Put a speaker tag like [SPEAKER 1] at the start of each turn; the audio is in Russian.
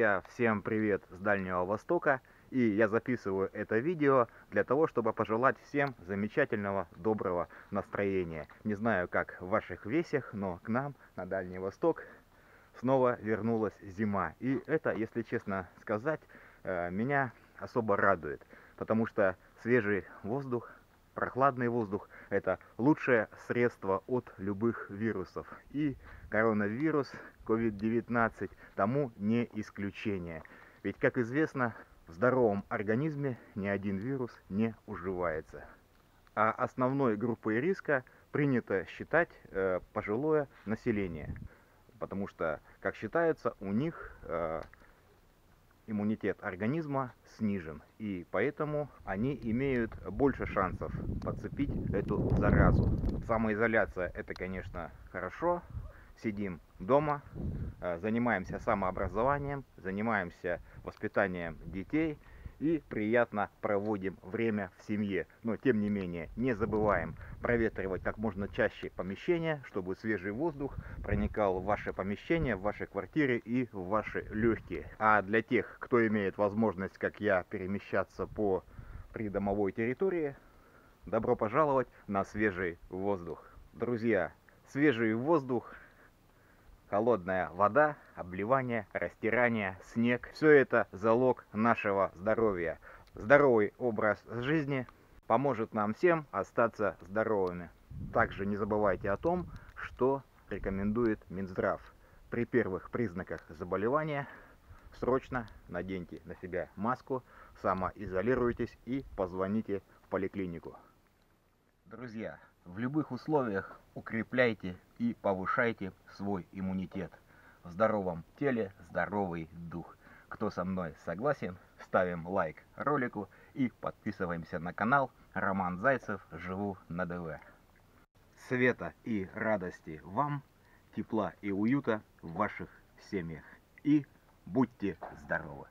[SPEAKER 1] Друзья, всем привет с Дальнего Востока. И я записываю это видео для того, чтобы пожелать всем замечательного, доброго настроения. Не знаю, как в ваших весях, но к нам на Дальний Восток снова вернулась зима. И это, если честно сказать, э, меня особо радует. Потому что свежий воздух, прохладный воздух – это лучшее средство от любых вирусов. И коронавирус COVID-19 тому не исключение. Ведь, как известно, в здоровом организме ни один вирус не уживается. А основной группой риска принято считать э, пожилое население. Потому что, как считается, у них э, иммунитет организма снижен. И поэтому они имеют больше шансов подцепить эту заразу. Самоизоляция это, конечно, хорошо, сидим дома, э, занимаемся самообразованием, занимаемся воспитанием детей и приятно проводим время в семье. Но тем не менее не забываем проветривать как можно чаще помещение, чтобы свежий воздух проникал в ваше помещение, в вашей квартире и в ваши легкие. А для тех, кто имеет возможность, как я, перемещаться по придомовой территории, добро пожаловать на свежий воздух. Друзья, свежий воздух холодная вода, обливание, растирание, снег. Все это залог нашего здоровья. Здоровый образ жизни поможет нам всем остаться здоровыми. Также не забывайте о том, что рекомендует Минздрав. При первых признаках заболевания срочно наденьте на себя маску, самоизолируйтесь и позвоните в поликлинику. Друзья, в любых условиях укрепляйте и повышайте свой иммунитет. В здоровом теле здоровый дух. Кто со мной согласен, ставим лайк ролику и подписываемся на канал Роман Зайцев «Живу на ДВ». Света и радости вам, тепла и уюта в ваших семьях. И будьте здоровы!